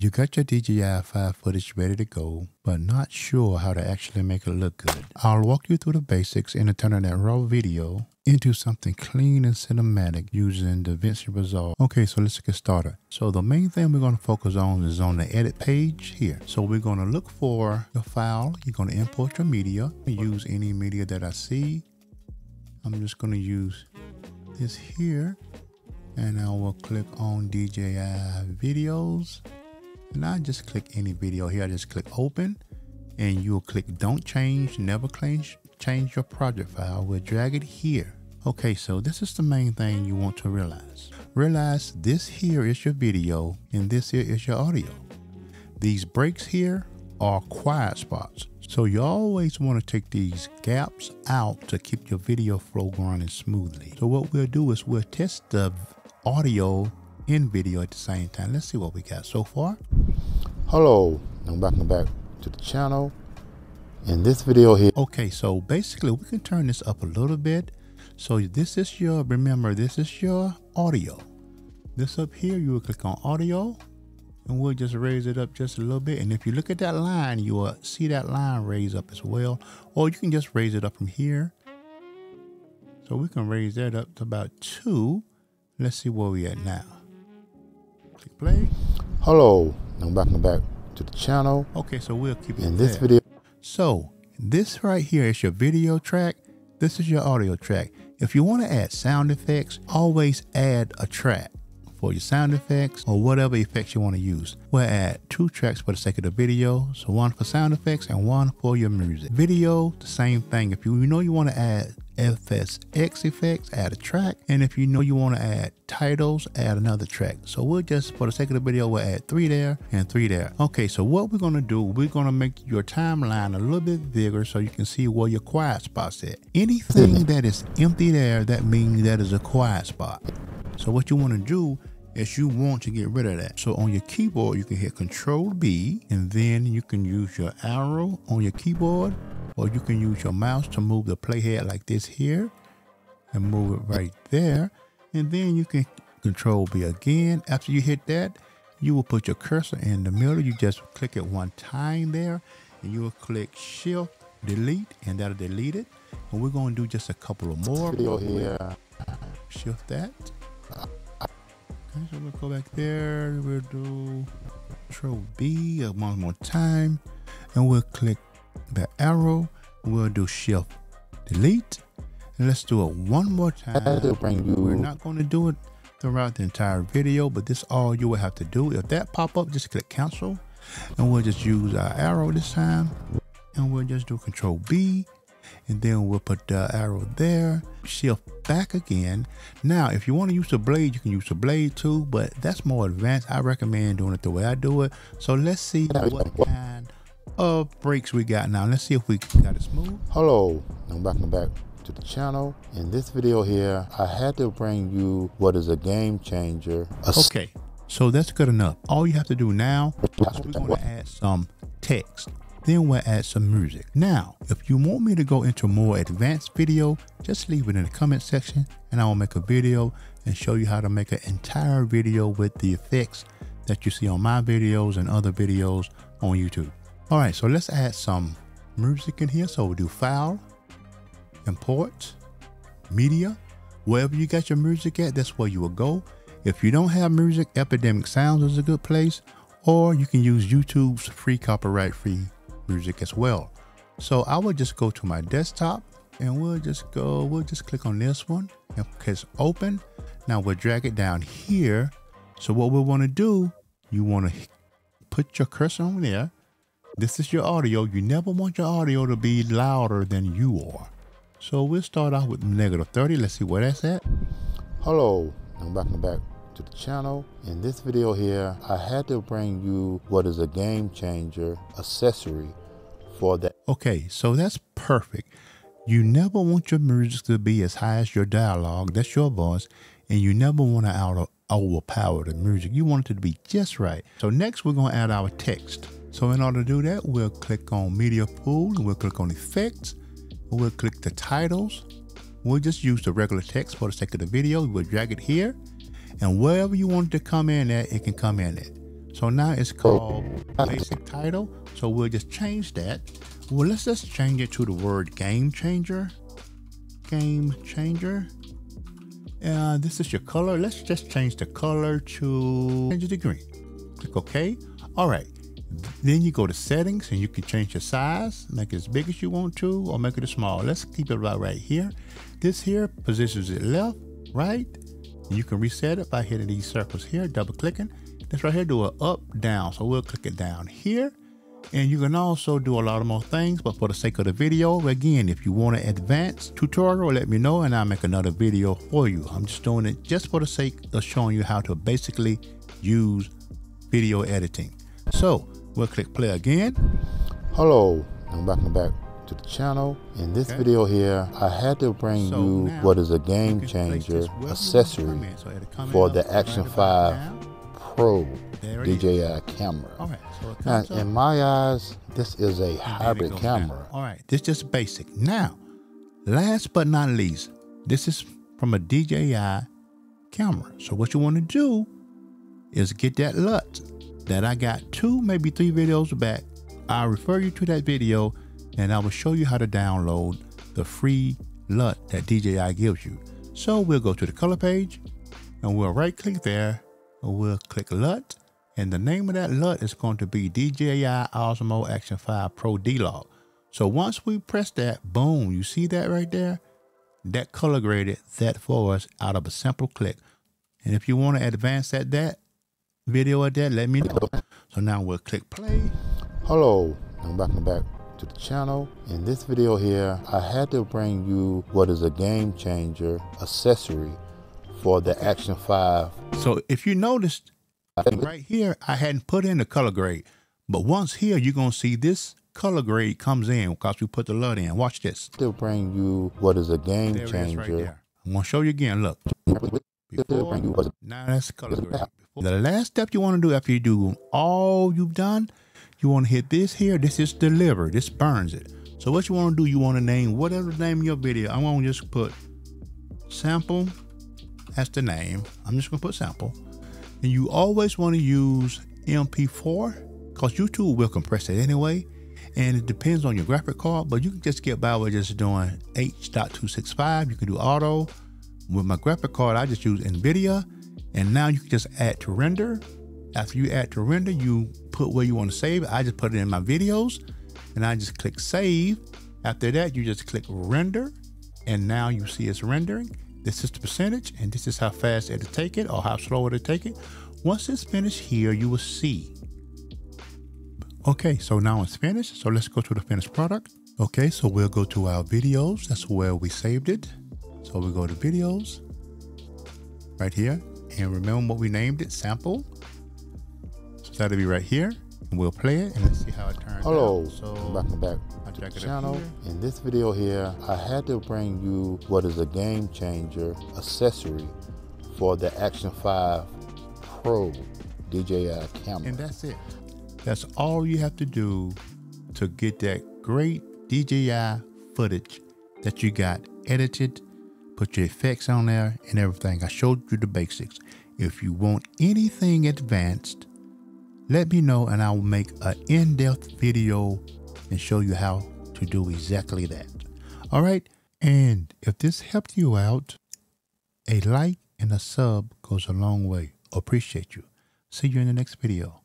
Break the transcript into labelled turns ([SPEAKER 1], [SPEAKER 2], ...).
[SPEAKER 1] You got your DJI 5 footage ready to go, but not sure how to actually make it look good. I'll walk you through the basics in turning that raw video into something clean and cinematic using DaVinci Resolve. Okay, so let's get started. So the main thing we're going to focus on is on the edit page here. So we're going to look for the file. You're going to import your media. Use any media that I see. I'm just going to use this here and I will click on DJI videos and I just click any video here. I just click open and you'll click don't change, never change, change your project file. We'll drag it here. Okay, so this is the main thing you want to realize. Realize this here is your video and this here is your audio. These breaks here are quiet spots. So you always want to take these gaps out to keep your video flow running smoothly. So what we'll do is we'll test the audio in video at the same time. Let's see what we got so far.
[SPEAKER 2] Hello, and welcome back to the channel. In this video here.
[SPEAKER 1] Okay, so basically we can turn this up a little bit. So this is your, remember, this is your audio. This up here, you will click on audio and we'll just raise it up just a little bit. And if you look at that line, you will see that line raise up as well. Or you can just raise it up from here. So we can raise that up to about two. Let's see where we at now. Click play.
[SPEAKER 2] Hello, and welcome back to the channel.
[SPEAKER 1] Okay, so we'll keep it
[SPEAKER 2] In this video.
[SPEAKER 1] So this right here is your video track. This is your audio track. If you want to add sound effects, always add a track for your sound effects or whatever effects you want to use. We'll add two tracks for the sake of the video. So one for sound effects and one for your music. Video, the same thing. If you, you know you want to add FSX effects, add a track. And if you know you want to add titles, add another track. So we'll just, for the sake of the video, we'll add three there and three there. Okay, so what we're going to do, we're going to make your timeline a little bit bigger so you can see where your quiet spot's at. Anything hmm. that is empty there, that means that is a quiet spot. So what you want to do is you want to get rid of that. So on your keyboard, you can hit Control B and then you can use your arrow on your keyboard or you can use your mouse to move the playhead like this here and move it right there. And then you can Control B again. After you hit that, you will put your cursor in the middle. You just click it one time there and you will click Shift Delete and that'll delete it. And we're going to do just a couple of more.
[SPEAKER 2] Here.
[SPEAKER 1] Shift that. Okay, so we'll go back there. We'll do Control B one more time, and we'll click the arrow. We'll do Shift Delete, and let's do it one more time. We're not going to do it throughout the entire video, but this all you will have to do. If that pop up, just click Cancel, and we'll just use our arrow this time, and we'll just do Control B and then we'll put the arrow there shift back again now if you want to use the blade you can use the blade too but that's more advanced i recommend doing it the way i do it so let's see what kind of breaks we got now. Let's see if we got it smooth.
[SPEAKER 2] Hello and welcome back to the channel. In this video here i had to bring you what is a game changer.
[SPEAKER 1] Okay so that's good enough. All you have to do now is we're going to add some text then we'll add some music. Now, if you want me to go into more advanced video, just leave it in the comment section and I will make a video and show you how to make an entire video with the effects that you see on my videos and other videos on YouTube. All right, so let's add some music in here. So we'll do file, import, media, wherever you got your music at, that's where you will go. If you don't have music, Epidemic Sounds is a good place, or you can use YouTube's free copyright free music as well. So I will just go to my desktop and we'll just go, we'll just click on this one and press open. Now we'll drag it down here. So what we want to do, you want to put your cursor on there. This is your audio. You never want your audio to be louder than you are. So we'll start off with negative 30. Let's see where that's at.
[SPEAKER 2] Hello, and welcome back to the channel. In this video here, I had to bring you what is a game changer accessory for that.
[SPEAKER 1] Okay, so that's perfect. You never want your music to be as high as your dialogue, that's your voice, and you never want to out overpower the music. You want it to be just right. So next we're going to add our text. So in order to do that, we'll click on Media Pool, and we'll click on Effects, we'll click the titles. We'll just use the regular text for the sake of the video. We'll drag it here, and wherever you want it to come in at, it can come in at. So now it's called basic title. So we'll just change that. Well, let's just change it to the word game changer. Game changer. And this is your color. Let's just change the color to change it to green. Click OK. All right. Then you go to settings and you can change your size, make it as big as you want to, or make it as small. Let's keep it about right here. This here positions it left, right. You can reset it by hitting these circles here, double clicking. This right here do a up, down. So we'll click it down here. And you can also do a lot of more things, but for the sake of the video, again, if you want an advanced tutorial, let me know and I'll make another video for you. I'm just doing it just for the sake of showing you how to basically use video editing. So We'll click play again.
[SPEAKER 2] Hello, and welcome back to the channel. In this okay. video here, I had to bring so you what is a game changer accessory so for the Action 5 Pro DJI camera. All right, so now, in my eyes, this is a hybrid camera.
[SPEAKER 1] Down. All right, this is just basic. Now, last but not least, this is from a DJI camera. So what you want to do is get that LUT that I got two, maybe three videos back. I'll refer you to that video and I will show you how to download the free LUT that DJI gives you. So we'll go to the color page and we'll right click there and we'll click LUT and the name of that LUT is going to be DJI Osmo Action 5 Pro D-Log. So once we press that, boom, you see that right there? That color graded that for us out of a simple click. And if you want to advance at that, video of that, let me know. So now we'll click play.
[SPEAKER 2] Hello, and welcome back to the channel. In this video here, I had to bring you what is a game changer accessory for the Action 5.
[SPEAKER 1] So if you noticed right here, I hadn't put in the color grade. But once here, you're going to see this color grade comes in because we put the LUT in. Watch this.
[SPEAKER 2] Still bring you what is a game there changer. Right
[SPEAKER 1] I'm going to show you again. Look. Before, now that's color grade. The last step you want to do after you do all you've done, you want to hit this here. This is deliver. This burns it. So what you want to do, you want to name whatever name your video. I want to just put sample. That's the name. I'm just going to put sample. And you always want to use MP4 because YouTube will compress it anyway. And it depends on your graphic card, but you can just get by with just doing H.265. You can do auto. With my graphic card, I just use NVIDIA and now you can just add to render. After you add to render, you put where you want to save. I just put it in my videos and I just click save. After that, you just click render and now you see it's rendering. This is the percentage and this is how fast it'll take it or how slow it'll take it. Once it's finished here, you will see. Okay, so now it's finished. So let's go to the finished product. Okay, so we'll go to our videos. That's where we saved it. So we go to videos right here. And remember what we named it, sample. So that'll be right here. And we'll play it and let's see how it turns
[SPEAKER 2] Hello,
[SPEAKER 1] out.
[SPEAKER 2] So welcome back to the channel. In this video here, I had to bring you what is a game changer accessory for the Action 5 Pro DJI camera.
[SPEAKER 1] And that's it. That's all you have to do to get that great DJI footage that you got edited put your effects on there and everything. I showed you the basics. If you want anything advanced, let me know and I will make an in-depth video and show you how to do exactly that. All right. And if this helped you out, a like and a sub goes a long way. Appreciate you. See you in the next video.